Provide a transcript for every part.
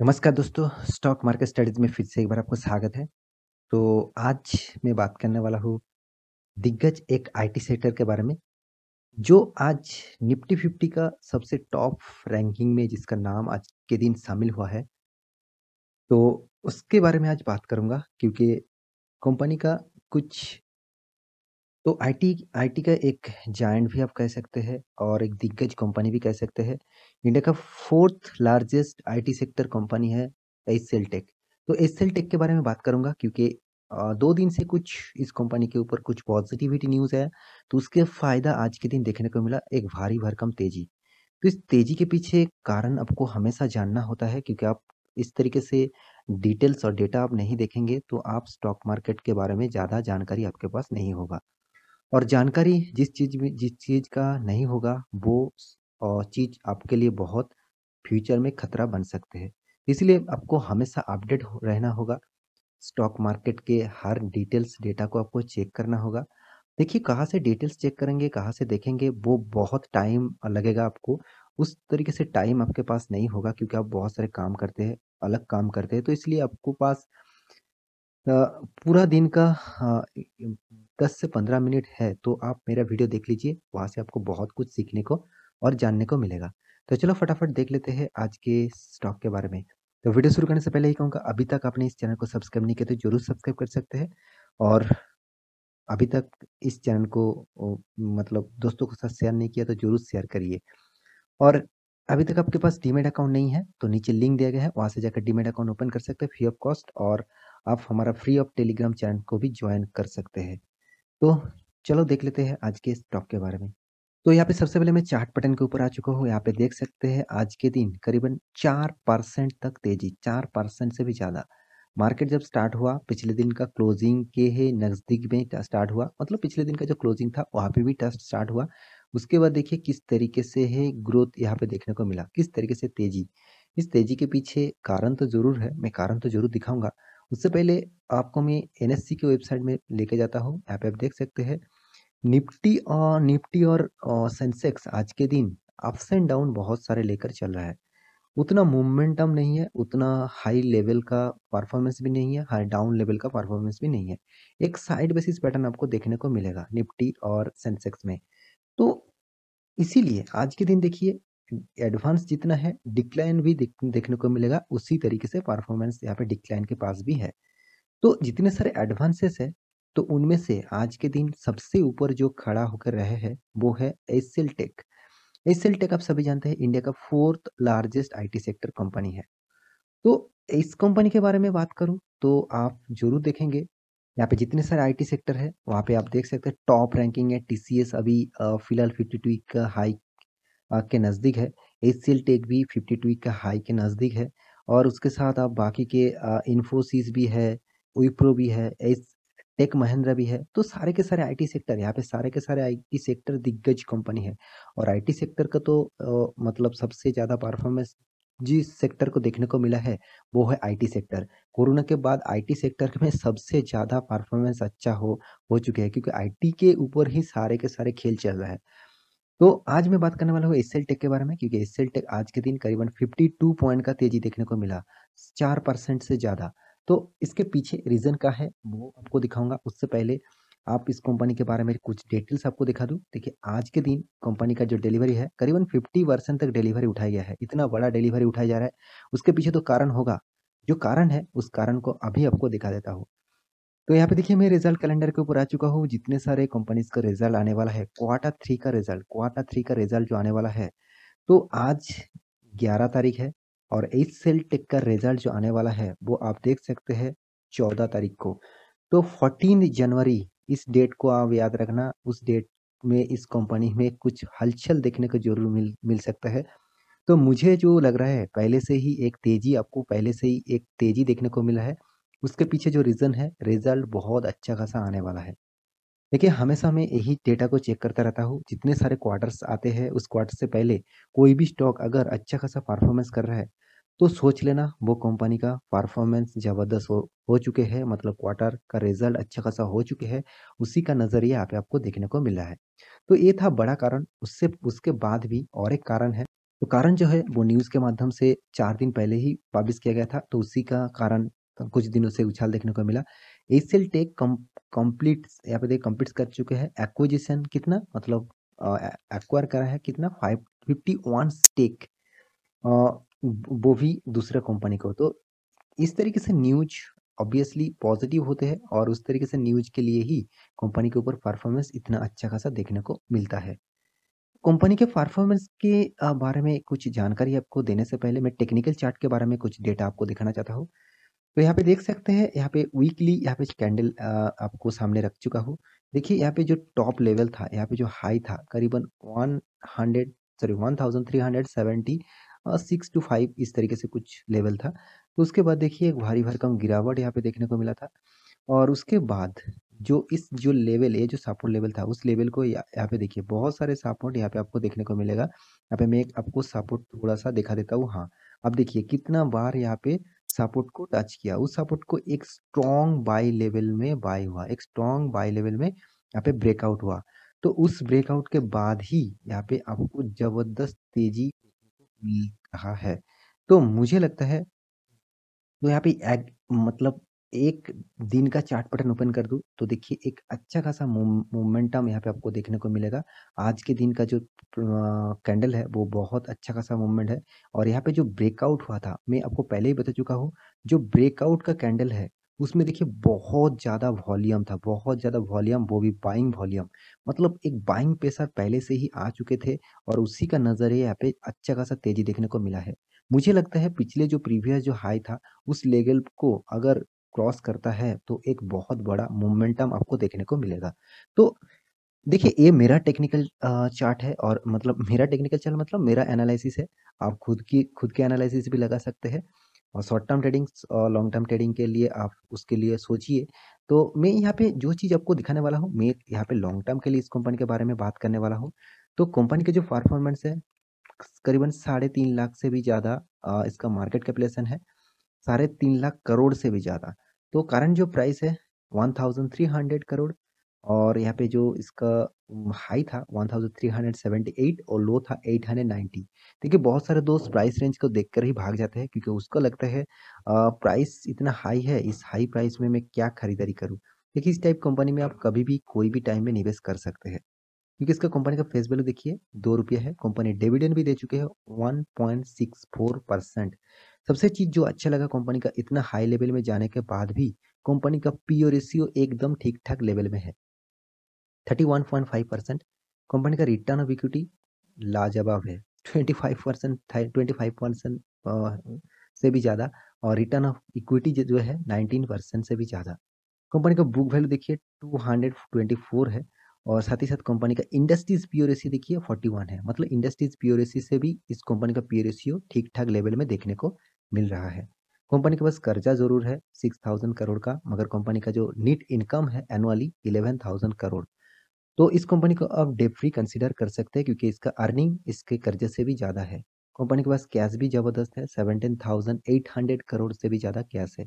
नमस्कार दोस्तों, stock market studies में फिर से एक बार आपको स्वागत है। तो आज मैं बात करने वाला हूँ दिग्गज एक आईटी सेक्टर के बारे में, जो आज निफ्टी 50 का सबसे टॉप रैंकिंग में जिसका नाम आज के दिन शामिल हुआ है। तो उसके बारे में आज बात करूँगा क्योंकि कंपनी का कुछ तो आईटी आईटी का एक जायंट भी आप कह सकते हैं और एक दिग्गज कंपनी भी कह सकते हैं। इंडिया का fourth largest IT sector company है एचसीएल टेक। तो एचसीएल टेक के बारे में बात करूँगा क्योंकि दो दिन से कुछ इस कंपनी के ऊपर कुछ पॉजिटिविटी न्यूज़ है, तो उसके फ़ायदा आज के दिन देखने को मिला एक भारी भरकम तेज़ी। तो इस तेज़ी के पीछे कारण आपको हमेशा जानना होता है क्योंकि आप इस तरीके से डिटेल्स और डेटा आप नहीं देखेंगे, तो आप स्टॉक मार्केट के बारे में ज़्यादा जानकारी आपके पास नहीं होगा। और जानकारी जिस चीज़ में जिस चीज़ का नहीं होगा वो चीज़ आपके लिए बहुत फ्यूचर में खतरा बन सकते हैं। इसलिए आपको हमेशा अपडेट हो रहना होगा। स्टॉक मार्केट के हर डिटेल्स डेटा को आपको चेक करना होगा। देखिए कहाँ से डिटेल्स चेक करेंगे, कहाँ से देखेंगे वो बहुत टाइम लगेगा आपको। उस तरीके से टाइम आपके पास नहीं होगा क्योंकि आप बहुत सारे काम करते हैं, अलग काम करते हैं तो इसलिए आपको पास पूरा दिन का 10 से 15 मिनट है तो आप मेरा वीडियो देख लीजिए, वहाँ से आपको बहुत कुछ सीखने को और जानने को मिलेगा। तो चलो फटाफट देख लेते हैं आज के स्टॉक के बारे में। तो वीडियो शुरू करने से पहले ही कहूँगा अभी तक आपने इस चैनल को सब्सक्राइब नहीं किया तो ज़रूर सब्सक्राइब कर सकते हैं और अभी तक इस चैनल को मतलब दोस्तों के साथ शेयर नहीं किया तो ज़रूर शेयर करिए। और अभी तक आपके पास डीमेट अकाउंट नहीं है तो नीचे लिंक दिया गया है, वहाँ से जाकर डीमेट अकाउंट ओपन कर सकते हैं फ्री ऑफ़ कॉस्ट और आप हमारा फ्री ऑफ़ टेलीग्राम चैनल को भी ज्वाइन कर सकते हैं। तो चलो देख लेते हैं आज के स्टॉक के बारे में। तो यहाँ पे सबसे पहले मैं चार्ट पैटर्न के ऊपर आ चुका हूँ। यहाँ पे देख सकते हैं आज के दिन करीबन चार परसेंट तक तेज़ी चार परसेंट से भी ज़्यादा। मार्केट जब स्टार्ट हुआ पिछले दिन का क्लोजिंग के है नज़दीक में स्टार्ट हुआ मतलब पिछले दिन का जो क्लोजिंग था वहाँ पे भी टेस्ट स्टार्ट हुआ। उसके बाद देखिए किस तरीके से है ग्रोथ यहाँ पे देखने को मिला, किस तरीके से तेज़ी। इस तेज़ी के पीछे कारण तो ज़रूर है, मैं कारण तो ज़रूर दिखाऊँगा। उससे पहले आपको मैं एनएससी की वेबसाइट में लेके जाता हूँ। यहाँ पे आप देख सकते हैं निफ्टी और निफ्टी और सेंसेक्स आज के दिन अप्स एंड डाउन बहुत सारे लेकर चल रहा है। उतना मोमेंटम नहीं है, उतना हाई लेवल का परफॉर्मेंस भी नहीं है, हाई डाउन लेवल का परफॉर्मेंस भी नहीं है। एक साइड बेसिस पैटर्न आपको देखने को मिलेगा निफ्टी और सेंसेक्स में। तो इसीलिए आज के दिन देखिए एडवांस जितना है डिक्लाइन भी देखने को मिलेगा, उसी तरीके से परफॉर्मेंस यहाँ पे डिक्लाइन के पास भी है। तो जितने सारे एडवांसेस है, तो उनमें से आज के दिन सबसे ऊपर जो खड़ा होकर रहे हैं, वो है एचसीएल टेक। एचसीएल टेक आप सभी जानते हैं इंडिया का fourth largest IT sector company है। तो इस कंपनी के बारे में बात करूँ तो आप ज़रूर देखेंगे, यहाँ पे जितने सारे आईटी सेक्टर है, वहाँ पे आप देख सकते हैं टॉप रैंकिंग है टीसीएस अभी फ़िलहाल 52 वीक का हाई के नज़दीक है। एचसीएल टेक भी फिफ्टी टू का हाई के नज़दीक है और उसके साथ आप बाकी के इन्फोसिस भी है, विप्रो भी है, एस टेक महिंद्रा भी है। तो सारे के सारे आईटी सेक्टर यहाँ पे सारे के सारे आईटी सेक्टर दिग्गज कंपनी है और आईटी सेक्टर का तो अ, मतलब सबसे ज़्यादा परफॉर्मेंस जिस सेक्टर को देखने को मिला है, वो है आईटी सेक्टर। कोरोना के बाद आईटी सेक्टर में सबसे ज़्यादा परफॉर्मेंस अच्छा हो हो चुके हैं क्योंकि आईटी के ऊपर ही सारे के सारे खेल चल रहा है। तो आज मैं बात करने वाला हूँ एचसीएल टेक के बारे में क्योंकि एचसीएल टेक आज के दिन करीबन 52 पॉइंट का तेज़ी देखने को मिला, चार परसेंट से ज़्यादा। तो इसके पीछे रीज़न क्या है, वो आपको दिखाऊँगा। उससे पहले आप इस कंपनी के बारे में कुछ डिटेल्स आपको दिखा दूँ। देखिए, आज के दिन कंपनी का जो डिलीवरी है, करीबन 50% तक डिलीवरी उठाया गया है। इतना बड़ा डिलीवरी उठाया जा रहा है, उसके पीछे तो कारण होगा। जो कारण है, उस कारण को अभी आपको दिखा देता हूँ। तो यहाँ पे देखिए मैं रिज़ल्ट कैलेंडर के ऊपर आ चुका हूँ। जितने सारे कंपनीज़ का रिज़ल्ट आने वाला है क्वार्टर थ्री का रिज़ल्ट क्वार्टर थ्री का रिज़ल्ट जो आने वाला है तो आज 11 तारीख है और एच सेल टेक का रिज़ल्ट जो आने वाला है, वो आप देख सकते हैं 14 तारीख को। तो 14 जनवरी, इस डेट को आप याद रखना, उस डेट में, इस कंपनी में कुछ हलचल देखने को ज़रूर मिल मिल सकता है। तो मुझे जो लग रहा है, पहले से ही एक तेज़ी, आपको पहले से ही एक तेज़ी देखने को मिला है। उसके पीछे जो रीज़न है रिज़ल्ट बहुत अच्छा खासा आने वाला है। देखिए हमेशा मैं यही डेटा को चेक करता रहता हूँ, जितने सारे क्वार्टर्स आते हैं उस क्वार्टर से पहले कोई भी स्टॉक अगर अच्छा खासा परफॉर्मेंस कर रहा है, तो सोच लेना वो कंपनी का परफॉर्मेंस ज़बरदस्त हो हो चुके हैं मतलब क्वार्टर का रिज़ल्ट अच्छा खासा हो चुके हैं, उसी का नज़रिया यहाँ पे आपको देखने को मिला है। तो ये था बड़ा कारण, उससे उसके बाद भी और एक कारण है तो कारण जो है वो न्यूज़ के माध्यम से चार दिन पहले ही पब्लिश किया गया था तो उसी का कारण कुछ दिनों से उछाल देखने को मिला। एसीएल टेक कंप्लीट यहाँ पे देख कंप्लीट कर चुके हैं। एक्विजिशन कितना? मतलब एक्वायर करा है कितना? फाइव, फिफ्टी वन स्टेक वो भी दूसरे कंपनी को। तो इस तरीके से न्यूज़ ऑब्वियसली पॉजिटिव होते हैं और उस तरीके से न्यूज़ के लिए ही कंपनी के ऊपर परफॉर्मेंस इतना अच्छा खासा देखने को मिलता है। कंपनी के परफॉर्मेंस के बारे में कुछ जानकारी आपको देने से पहले मैं टेक्निकल चार्ट के बारे में कुछ डेटा आपको दिखाना चाहता हूँ। तो यहाँ पे देख सकते हैं यहाँ पे वीकली यहाँ पे कैंडल आपको सामने रख चुका हूँ देखिए यहाँ पे जो टॉप लेवल था यहाँ पे जो हाई था करीबन one hundred sorry one thousand three hundred seventy six two five इस तरीके से कुछ लेवल था तो उसके बाद देखिए एक भारी भरकम गिरावट यहाँ पे देखने को मिला था और उसके बाद जो इस जो लेवल है जो सपोर्ट लेवल था उस लेवल को यहाँ पे देखिए बहुत सारे सपोर्ट यहाँ पे आपको देखने को मिलेगा यहाँ पे मैं आपको सपोर्ट थोड़ा सा दिखा देता हूँ हाँ अब देखिए कितना बार यहाँ पे सपोर्ट को टच किया। उस सपोर्ट को एक स्ट्रॉन्ग बाई लेवल में बाई हुआ। एक स्ट्रॉन्ग बाई लेवल में यहाँ पे ब्रेकआउट हुआ। तो उस ब्रेकआउट के बाद ही यहाँ पे आपको ज़बरदस्त तेज़ी मिल रहा है। तो मुझे लगता है तो यहाँ पे एक मतलब एक दिन का चार्ट पैटर्न ओपन कर दूँ तो देखिए एक अच्छा खासा मोमेंटम यहाँ पे आपको देखने को मिलेगा। आज के दिन का जो कैंडल है, वो बहुत अच्छा खासा मूवमेंट है। और यहाँ पे जो ब्रेकआउट हुआ था, मैं आपको पहले ही बता चुका हूँ, जो ब्रेकआउट का कैंडल है, उसमें देखिए बहुत ज़्यादा वॉल्यूम था, बहुत ज़्यादा वॉल्यूम, वो भी बाइंग वॉल्यूम। मतलब एक बाइंग पैसा पहले से ही आ चुके थे और उसी का नज़रिए यहाँ पे अच्छा खासा तेज़ी देखने को मिला है। मुझे लगता है पिछले जो प्रीवियस जो हाई था, उस लेवल को अगर क्रॉस करता है तो एक बहुत बड़ा मोमेंटम आपको देखने को मिलेगा। तो देखिए, ये मेरा टेक्निकल चार्ट है और मतलब मेरा टेक्निकल चार्ट मतलब मेरा एनालिसिस है। आप खुद की, खुद के एनालिसिस भी लगा सकते हैं और शॉर्ट टर्म ट्रेडिंग और लॉन्ग टर्म ट्रेडिंग के लिए आप उसके लिए सोचिए। तो मैं यहाँ पे जो चीज़ आपको दिखाने वाला हूँ, मैं यहाँ पे लॉन्ग टर्म के लिए इस कंपनी के बारे में बात करने वाला हूँ। तो कंपनी के जो परफॉर्मेंस है, करीबन साढ़े तीन लाख से भी ज़्यादा इसका मार्केट कैपिलेशन है। साढ़े तीन लाख करोड़ से भी ज़्यादा। तो करंट जो प्राइस है one thousand three hundred crore और यहाँ पे जो इसका हाई था one thousand three hundred seventy eight और लो था एट हंड्रेड नाइन्टी देखिए, बहुत सारे दोस्त प्राइस रेंज को देखकर ही भाग जाते हैं क्योंकि उसको लगता है प्राइस इतना हाई है, इस हाई प्राइस में मैं क्या खरीदारी करूँ? देखिए, इस टाइप कंपनी में आप कभी भी कोई भी टाइम में निवेश कर सकते हैं। क्योंकि इसका कंपनी का फेस वैल्यू देखिए, दो रुपया है। कंपनी डिविडेंड भी दे चुके हैं one point six four percent सबसे चीज़ जो अच्छा लगा कंपनी का इतना हाई लेवल में जाने के बाद भी, कंपनी का पीओ रेशियो एकदम ठीक ठाक लेवल में है। Thirty one point five percent company का रिटर्न ऑफ़ इक्विटी लाजवाब है। Twenty five percent twenty percent से भी ज़्यादा और रिटर्न ऑफ़ इक्विटी जो है नाइनटीन परसेंट से भी ज़्यादा। कंपनी का बुक वैल्यू देखिए टू हंड्रेड ट्वेंटी फोर है और साथ ही साथ कंपनी का इंडस्ट्रीज़ पीओरेसी देखिए 41 है। मतलब इंडस्ट्रीज़ पीओरेसी से भी इस कंपनी का पीओरेसियो ठीक ठाक लेवल में देखने को मिल रहा है। कंपनी के पास कर्जा ज़रूर है, सिक्स थाउज़ेंड करोड़ का, मगर कंपनी का जो नीट इनकम है एनुअली इलेवन थाउज़ेंड करोड़। तो इस कंपनी को आप डेप फ्री कंसिडर कर सकते हैं, क्योंकि इसका अर्निंग इसके कर्जे से भी ज़्यादा है। कंपनी के पास कैश भी ज़बरदस्त है seventeen thousand eight hundred crore से भी ज़्यादा कैश है।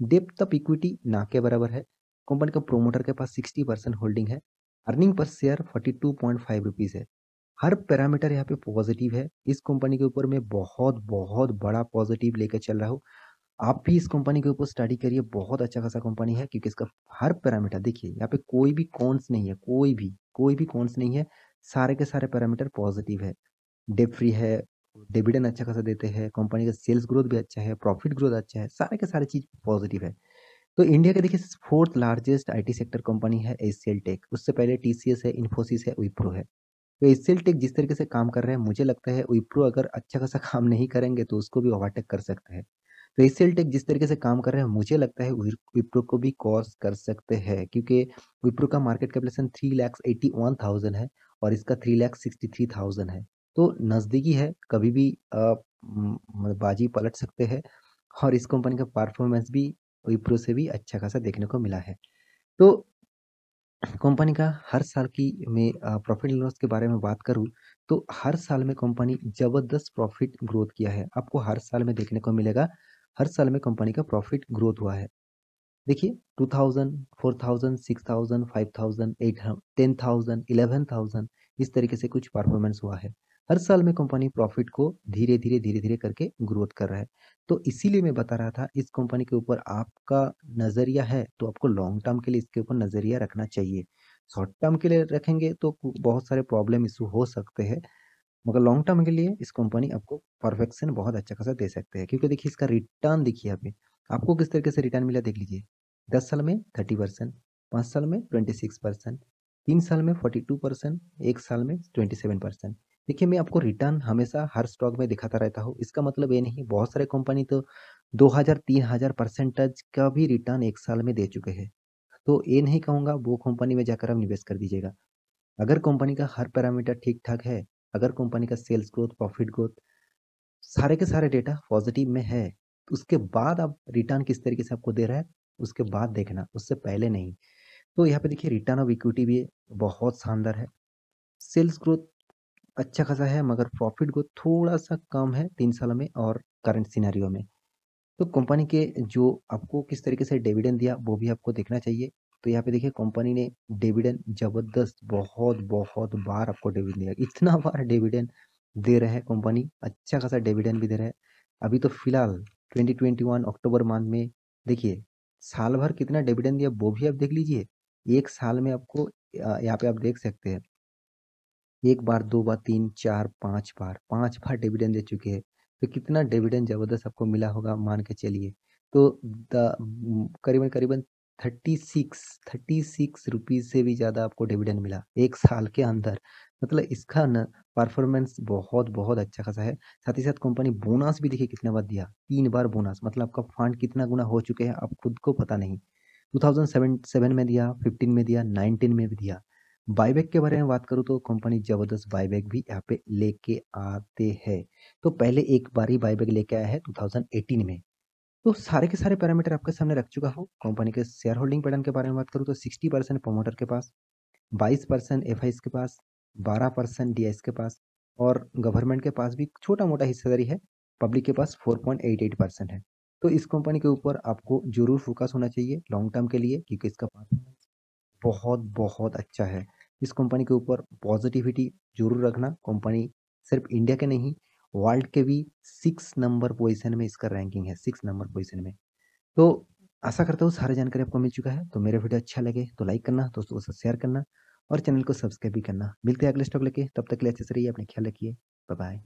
डेप्थ ऑफ़ इक्विटी ना के बराबर है। कंपनी का प्रोमोटर के पास सिक्सटी परसेंट होल्डिंग है। Earning per share forty two point five rupees है। हर पैरामीटर यहाँ पे पॉजिटिव है। इस कंपनी के ऊपर मैं बहुत बहुत बड़ा पॉजिटिव लेकर चल रहा हूँ। आप भी इस कंपनी के ऊपर स्टडी करिए, बहुत अच्छा खासा कंपनी है, क्योंकि इसका हर पैरामीटर, देखिए, यहाँ पे कोई भी कॉन्स नहीं है, कोई भी कोई भी कॉन्स नहीं है, सारे के सारे पैरामीटर पॉजिटिव है। डेप फ्री है, डिविडेंड अच्छा खासा देते हैं, कंपनी का सेल्स ग्रोथ भी अच्छा है, प्रॉफिट ग्रोथ अच्छा है, सारे के सारे चीज़ पॉजिटिव है। तो इंडिया के, देखिए, fourth largest IT sector company है एसीएल टेक, उससे पहले टीसीएस है, इन्फोसिस है, विप्रो है। तो एसीएल टेक जिस तरीके से काम कर रहे हैं, मुझे लगता है विप्रो अगर अच्छा खासा काम नहीं करेंगे तो उसको भी ओवरटेक कर सकते हैं। तो एसीएल टेक जिस तरीके से काम कर रहे हैं, मुझे लगता है विप्रो को भी क्रॉस कर सकते हैं, क्योंकि विप्रो का market capitalization three lakhs eighty one thousand है और इसका three lakhs sixty three thousand है। तो नज़दीकी है, कभी भी बाजी पलट सकते हैं और इस कंपनी का परफॉर्मेंस भी विप्रो से भी अच्छा खासा देखने को मिला है। तो कंपनी का हर साल की मैं प्रॉफिट लॉस के बारे में बात करूँ तो हर साल में कंपनी ज़बरदस्त प्रॉफिट ग्रोथ किया है। आपको हर साल में देखने को मिलेगा, हर साल में कंपनी का प्रॉफिट ग्रोथ हुआ है। देखिए two thousand four thousand six thousand five thousand eight ten thousand eleven thousand इस तरीके से कुछ परफॉर्मेंस हुआ है हर साल में कंपनी प्रॉफिट को धीरे-धीरे, धीरे-धीरे करके ग्रोथ कर रहा है। तो इसीलिए मैं बता रहा था इस कंपनी के ऊपर आपका नज़रिया है तो आपको लॉन्ग टर्म के लिए इसके ऊपर नज़रिया रखना चाहिए। शॉर्ट टर्म के लिए रखेंगे तो बहुत सारे प्रॉब्लम इशू हो सकते हैं। मगर लॉन्ग टर्म के लिए इस कंपनी आपको परफेक्शन बहुत अच्छा खासा दे सकते हैं क्योंकि देखिए इसका रिटर्न देखिए यहाँ पे आपको किस तरीके से रिटर्न मिला देख लीजिए दस साल में थर्टी परसेंट पाँच साल में ट्वेंटी सिक्स परसेंट तीन साल में फोर्टी टू परसेंट एक साल में ट्वेंटी सेवन परसेंट देखिए, मैं आपको रिटर्न हमेशा हर स्टॉक में दिखाता रहता हूँ। इसका मतलब ये नहीं, बहुत सारे कंपनी तो दो हज़ार, तीन हज़ार परसेंटेज का भी रिटर्न एक साल में दे चुके हैं। तो ये नहीं कहूँगा, वो कंपनी में जाकर आप निवेश कर दीजिएगा। अगर कंपनी का हर पैरामीटर ठीक ठाक है, अगर कंपनी का सेल्स ग्रोथ प्रॉफिट ग्रोथ सारे के सारे डेटा पॉजिटिव में है तो उसके बाद आप रिटर्न किस तरीके से आपको दे रहा है, उसके बाद देखना, उससे पहले नहीं। तो यहाँ पे देखिए रिटर्न ऑफ़ इक्विटी भी बहुत शानदार है। सेल्स ग्रोथ अच्छा खासा है, मगर प्रॉफिट ग्रोथ थोड़ा सा कम है तीन साल में और करंट सिनेरियो में। तो कंपनी के जो आपको किस तरीके से डिविडेंड दिया, वो भी आपको देखना चाहिए। तो यहाँ पे देखिए कंपनी ने डिविडेंड ज़बरदस्त, बहुत बहुत बार आपको डिविडेंड दिया। इतना बार डिविडेंड दे रहे हैं कंपनी अच्छा खासा डिविडेंड भी दे रहा है। अभी तो फ़िलहाल 2021 अक्टूबर मंथ में देखिए, साल भर कितना डिविडेंड दिया वो भी आप देख लीजिए। एक साल में आपको यहाँ पे आप देख सकते हैं। एक बार, दो बार, तीन, चार, पाँच बार पाँच बार डिविडेंड दे चुके हैं। तो कितना डिविडेंड ज़बरदस्त आपको मिला होगा मान के चलिए। तो करीबन करीबन thirty six thirty six rupees से भी ज़्यादा आपको डिविडेंड मिला एक साल के अंदर। मतलब इसका न, परफॉर्मेंस बहुत बहुत अच्छा खासा है। साथ ही साथ कंपनी बोनस भी देखिए कितने बार दिया, तीन बार बोनस। मतलब आपका फंड कितना गुना हो चुके हैं, आप खुद को पता नहीं। 2007 में दिया 15 में दिया 19 में भी दिया। बाईबैक के बारे में बात करूँ तो कंपनी ज़बरदस्त बाईबैक भी यहाँ पे लेके आते हैं। तो पहले एक बार ही बाईबैक लेके आया है 2018 में। तो सारे के सारे पैरामीटर आपके सामने रख चुका हूँ। कंपनी के शेयर होल्डिंग पैटर्न के बारे में बात करूँ तो सिक्सटी परसेंट प्रोमोटर के पास, बाईस परसेंट एफ़ के पास, बारह परसेंट डी के पास और गवर्नमेंट के पास भी छोटा मोटा हिस्सेदारी है। पब्लिक के पास four point eight eight percent है। तो इस कंपनी के ऊपर आपको ज़रूर फोकस होना चाहिए लॉन्ग टर्म के लिए, क्योंकि इसका परफॉर्मेंस बहुत बहुत अच्छा है। इस कंपनी के ऊपर पॉजिटिविटी ज़रूर रखना, कंपनी सिर्फ़ इंडिया के नहीं, वर्ल्ड के भी सिक्स नंबर पोजीशन में इसका रैंकिंग है, सिक्स नंबर पोजीशन में। तो आशा करता हूँ सारी जानकारी आपको मिल चुका है तो मेरा वीडियो अच्छा लगे तो लाइक करना, दोस्तों को शेयर करना और चैनल को सब्सक्राइब भी करना। मिलते हैं अगले स्टॉक लेके, तब तक के लिए अच्छे से रहिए, अपने ख्याल रखिए। बाय